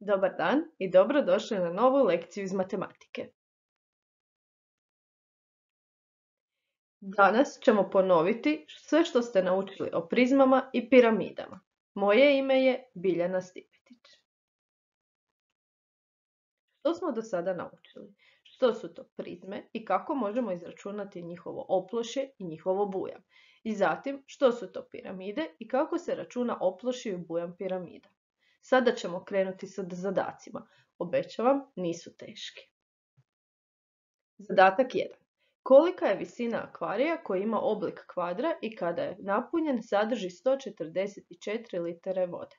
Dobar dan i dobrodošli na novu lekciju iz matematike. Danas ćemo ponoviti sve što ste naučili o prizmama i piramidama. Moje ime je Biljana Stipetić. Što smo do sada naučili? Što su to prizme i kako možemo izračunati njihovo oplošje i njihovo bujam? I zatim, što su to piramide i kako se računa oplošje i bujam piramida? Sada ćemo krenuti sa zadacima. Obećavam, nisu teški. Zadatak 1. Kolika je visina akvarija koji ima oblik kvadra i kada je napunjen sadrži 144 litere vode?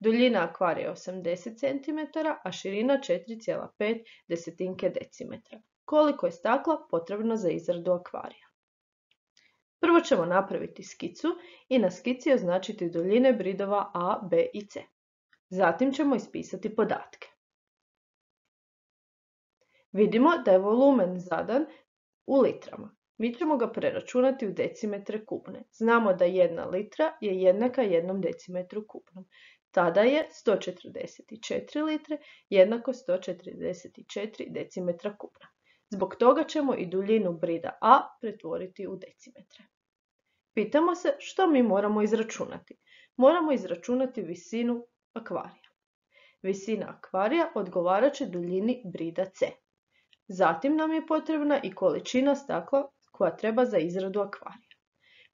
Duljina akvarija je 80 cm, a širina 4,5 desetinke decimetra. Koliko je stakla potrebno za izradu akvarija? Prvo ćemo napraviti skicu i na skici označiti duljine bridova A, B i C. Zatim ćemo ispisati podatke. Vidimo da je volumen zadan u litrama. Mi ćemo ga preračunati u decimetre kubne. Znamo da jedna litra je jednaka jednom decimetru kubnom. Tada je 144 litre jednako 144 decimetra kubna. Zbog toga ćemo i duljinu brida A pretvoriti u decimetre. Pitamo se što mi moramo izračunati. Moramo izračunati visinu akvarija. Visina akvarija odgovarat će duljini brida C. Zatim nam je potrebna i količina stakla koja treba za izradu akvarija.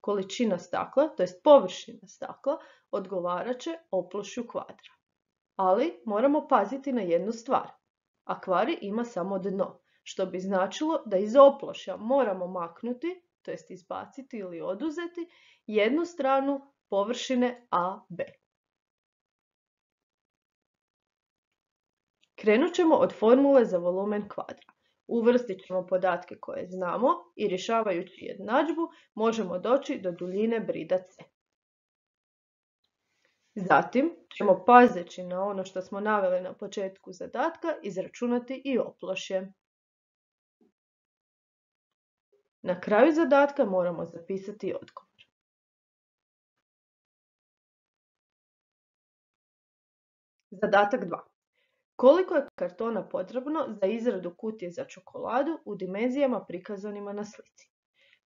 Količina stakla, to jest površina stakla, odgovarat će oplošju kvadra. Ali moramo paziti na jednu stvar. Akvarij ima samo dno, što bi značilo da iz oplošja moramo maknuti, to jest izbaciti ili oduzeti, jednu stranu površine AB. Krenut ćemo od formule za volumen kvadra. Uvrstit ćemo podatke koje znamo i rješavajući jednadžbu možemo doći do duljine brida C. Zatim ćemo pazeći na ono što smo naveli na početku zadatka izračunati i oplošje. Na kraju zadatka moramo zapisati odgovor. Zadatak 2. Koliko je kartona potrebno za izradu kutije za čokoladu u dimenzijama prikazanima na slici?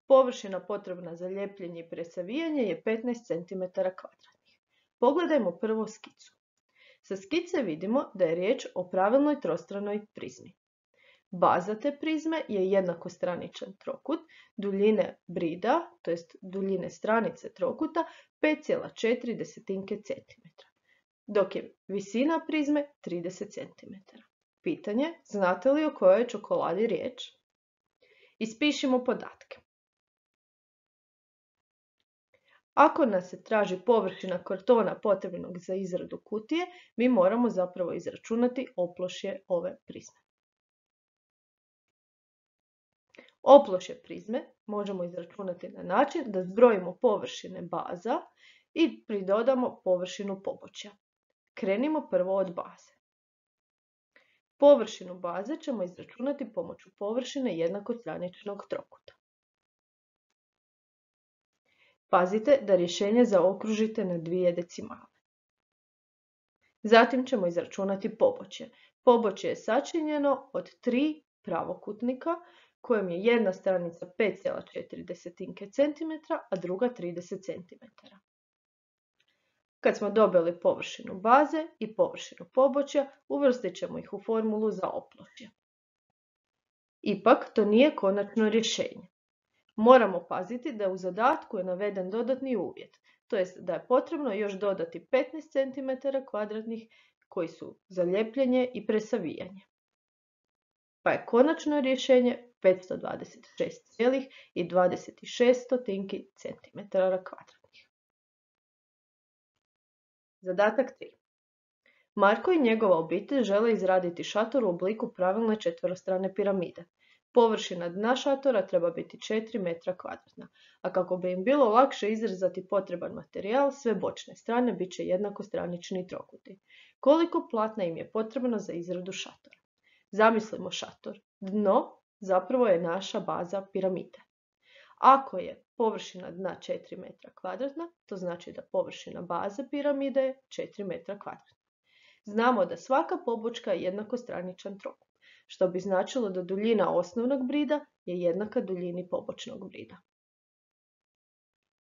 Površina potrebna za ljepljenje i presavijanje je 15 cm kvadratnih. Pogledajmo prvo skicu. Sa skice vidimo da je riječ o pravilnoj trostranoj prizmi. Baza te prizme je jednakostraničan trokut, duljine brida, to jest duljine stranice trokuta, 5,4 desetinke centimetra dok je visina prizme 30 cm. Pitanje, znate li o kojoj čokoladi riječ? Ispišimo podatke. Ako nas se traži površina kartona potrebnog za izradu kutije, mi moramo zapravo izračunati oplošje ove prizme. Oplošje prizme možemo izračunati na način da zbrojimo površine baza i pridodamo površinu pobočja. Krenimo prvo od baze. Površinu baze ćemo izračunati pomoću površine jednakostraničnog trokuta. Pazite da rješenje zaokružite na dvije decimale. Zatim ćemo izračunati pobočje. Pobočje je sačinjeno od tri pravokutnika kojem je jedna stranica 5,4 cm, a druga 30 cm. Kad smo dobili površinu baze i površinu pobočja, uvrstit ćemo ih u formulu za oplošje. Ipak, to nije konačno rješenje. Moramo paziti da u zadatku je naveden dodatni uvjet, to jest da je potrebno još dodati 15 cm kvadratnih koji su za ljepljenje i presavijanje. Pa je konačno rješenje 526,26 cm kvadratnih. Zadatak 3. Marko i njegova obitelj žele izraditi šator u obliku pravilne četverostrane piramide. Površina dna šatora treba biti 4 metra kvadratna, a kako bi im bilo lakše izrezati potreban materijal, sve bočne strane bit će jednako stranični trokuti. Koliko platna im je potrebno za izradu šatora? Zamislimo šator. Dno zapravo je naša baza piramide. Ako je površina dna 4 metra kvadratna, to znači da površina baze piramide je 4 metra kvadratna. Znamo da svaka pobočka je jednakostraničan trokut, što bi značilo da duljina osnovnog brida je jednaka duljini pobočnog brida.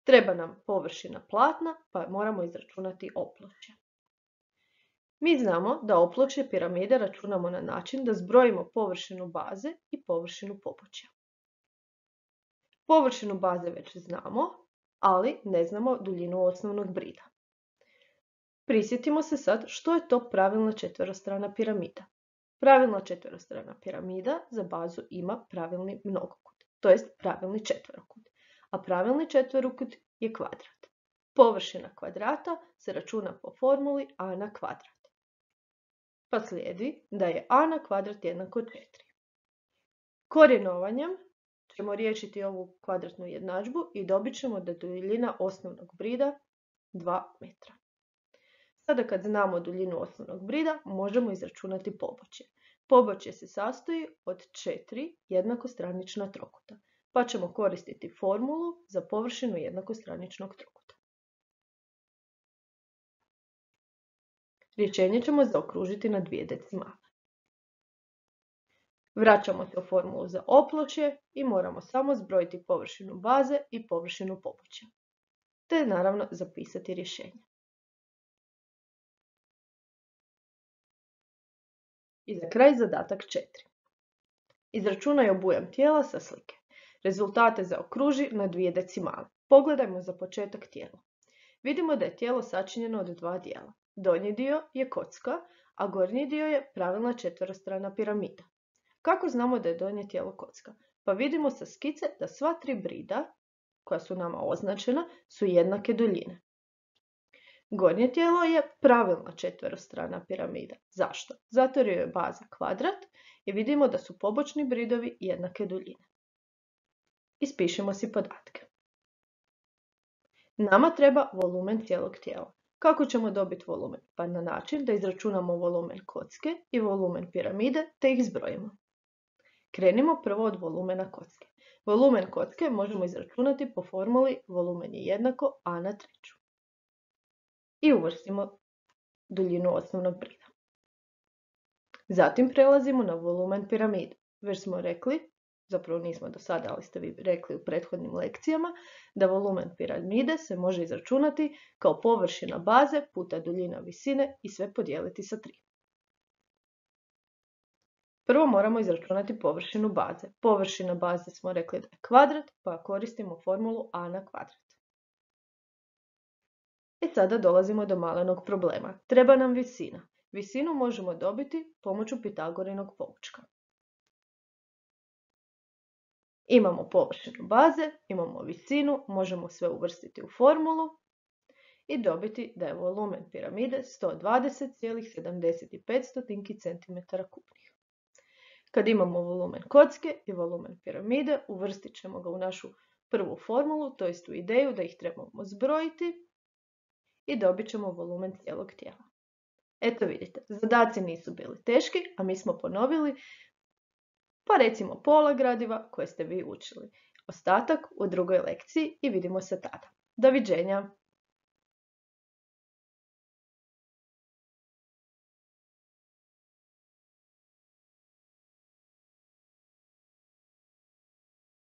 Treba nam površina platna, pa moramo izračunati opločje. Mi znamo da opločje piramide računamo na način da zbrojimo površinu baze i površinu pobočja. Površinu baze već znamo, ali ne znamo duljinu osnovnog brida. Prisjetimo se sad što je to pravilna četverostrana piramida. Pravilna četverostrana piramida za bazu ima pravilni mnogokut, to jest pravilni četverokut, a pravilni četverokut je kvadrat. Površina kvadrata se računa po formuli a na kvadrat. Pa slijedi da je a na kvadrat jednako 4. Korijenovanjem ćemo riješiti ovu kvadratnu jednadžbu i dobit ćemo da je duljina osnovnog brida 2 metra. Sada kad znamo duljinu osnovnog brida, možemo izračunati pobočje. Pobočje se sastoji od četiri jednakostranična trokuta, pa ćemo koristiti formulu za površinu jednakostraničnog trokuta. Rješenje ćemo zaokružiti na dvije decimale. Vraćamo u formulu za opločje i moramo samo zbrojiti površinu baze i površinu pobočja. Te naravno zapisati rješenje. I za kraj zadatak 4. Izračunaj obujam tijela sa slike. Rezultate zaokruži na dvije decimale. Pogledajmo za početak tijela. Vidimo da je tijelo sačinjeno od dva dijela. Donji dio je kocka, a gornji dio je pravilna četverostrana piramida. Kako znamo da je donje tijelo kocka? Pa vidimo sa skice da sva tri brida, koja su nama označena, su jednake duljine. Gornje tijelo je pravilna četverostrana piramida. Zašto? Zato jer je baza kvadrat i vidimo da su pobočni bridovi jednake duljine. Ispišemo si podatke. Nama treba volumen cijelog tijela. Kako ćemo dobiti volumen? Pa na način da izračunamo volumen kocke i volumen piramide te ih zbrojimo. Krenimo prvo od volumena kocke. Volumen kocke možemo izračunati po formuli volumen je jednako a na treću i uvrstimo duljinu osnovnog brida. Zatim prelazimo na volumen piramide. Već smo rekli, zapravo nismo do sada, ali ste vi rekli u prethodnim lekcijama, da volumen piramide se može izračunati kao površina baze puta duljina visine i sve podijeliti sa 3. Prvo moramo izračunati površinu baze. Površina baze smo rekli da je kvadrat, pa koristimo formulu a na kvadrat. I e, sada dolazimo do malenog problema. Treba nam visina. Visinu možemo dobiti pomoću Pitagorinog poučka. Imamo površinu baze, imamo visinu, možemo sve uvrstiti u formulu i dobiti da je volumen piramide 120,75 cm kubnih. Kad imamo volumen kocke i volumen piramide, uvrstit ćemo ga u našu prvu formulu, to jest u ideju da ih trebamo zbrojiti i dobit ćemo volumen cijelog tijela. Eto vidite, zadaci nisu bili teški, a mi smo ponovili pa recimo pola gradiva koje ste vi učili. Ostatak u drugoj lekciji i vidimo se tada. Doviđenja!